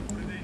করে দেয়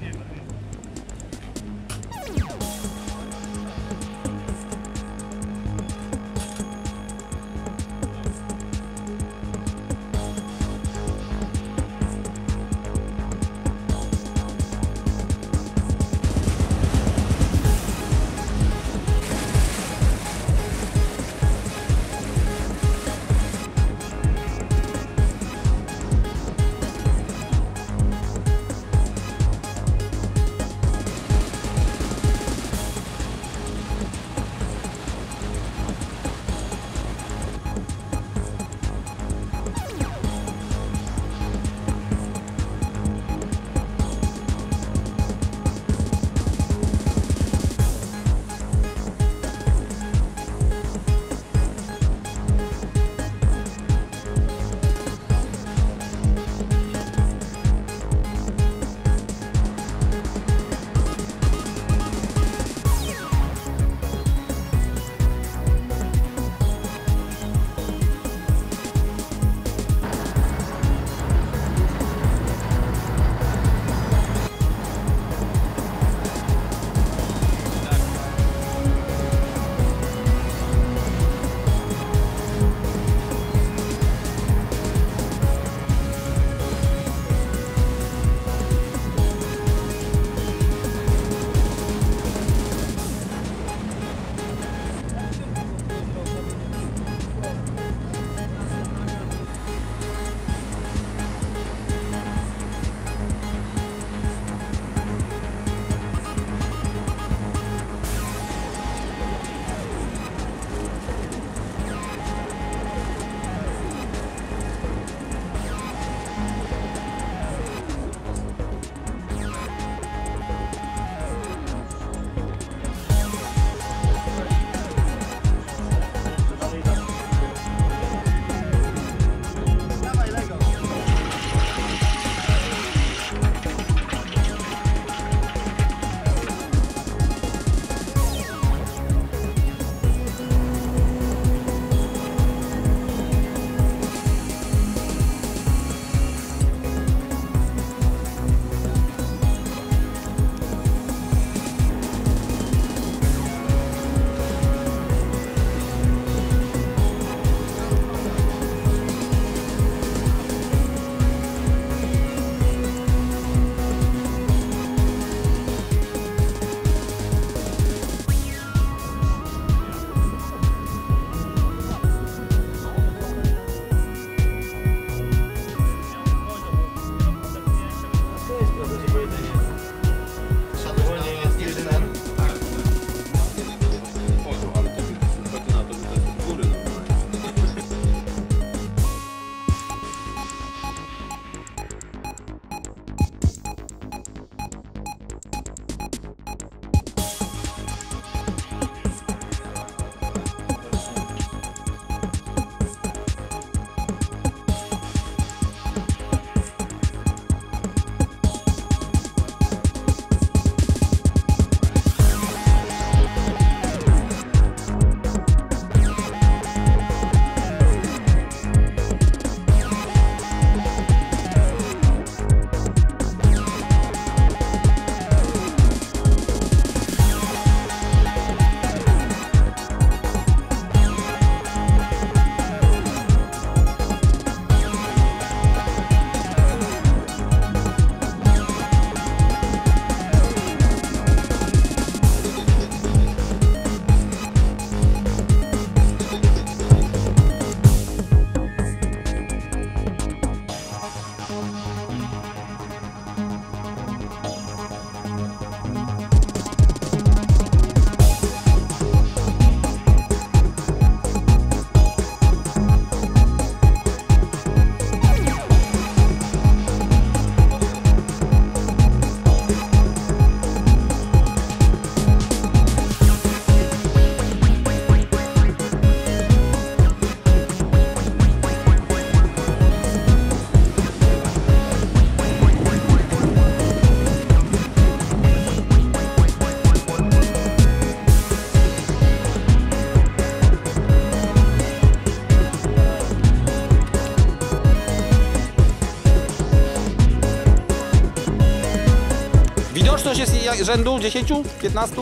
Rzędu 10, 15?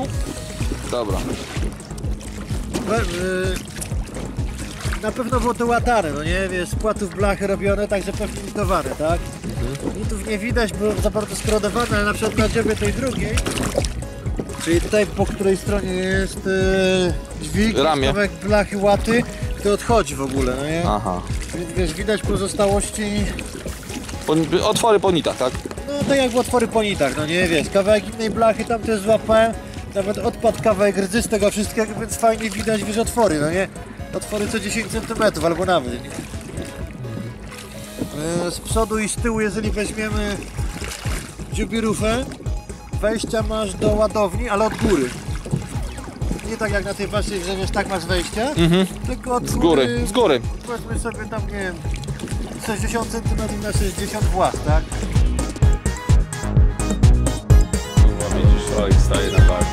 Dobra. Y, Na pewno było to łatane, no nie, wiesz, z płatów blachy robione, także pewnie nitowane, tak? Nitów nie widać, bo za bardzo skrodowane, ale na przykład na dziobie tej drugiej, czyli tutaj po której stronie jest y, dźwig, Ramię. kawałek blachy łaty, to odchodzi w ogóle, no nie? Aha. Więc wiesz, widać pozostałości, Po, otwory po nitach, tak? No tak jak w otwory po nitach, no nie, wiesz, kawałek innej blachy tam też złapałem, nawet odpadł kawałek rdzy z tego wszystkiego, więc fajnie widać, wiesz, otwory, no nie? Otwory co 10 cm albo nawet, nie? E, Z przodu i z tyłu, jeżeli weźmiemy dziubirówę, wejścia masz do ładowni, ale od góry. Nie tak jak na tej waszej, że wiesz, tak masz wejście, tylko od Z góry, z góry. Powiedzmy sobie tam, nie wiem, 60 cm na 60 włas, tak? stay in.